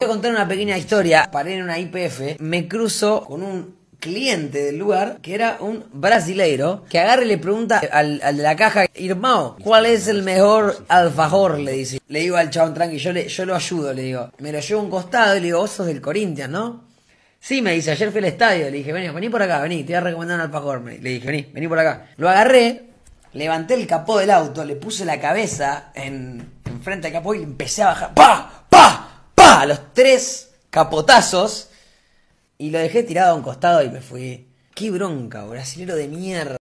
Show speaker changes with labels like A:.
A: Voy a contar una pequeña historia. Paré en una IPF, me cruzo con un cliente del lugar que era un brasileiro que agarra y le pregunta al, al de la caja, Irmão, ¿cuál es el mejor alfajor? Le dice. Le digo al chabón tranqui, yo, le, yo lo ayudo, le digo. Me lo llevo a un costado y le digo, vos sos del Corinthians, ¿no? Sí, me dice, ayer fui al estadio. Le dije, vení, vení por acá, vení, te voy a recomendar un alfajor. Le dije, vení, vení por acá. Lo agarré, levanté el capó del auto, le puse la cabeza en, en frente al capó y empecé a bajar. ¡Pa! A los tres capotazos. Y lo dejé tirado a un costado y me fui. Qué bronca, brasilero de mierda.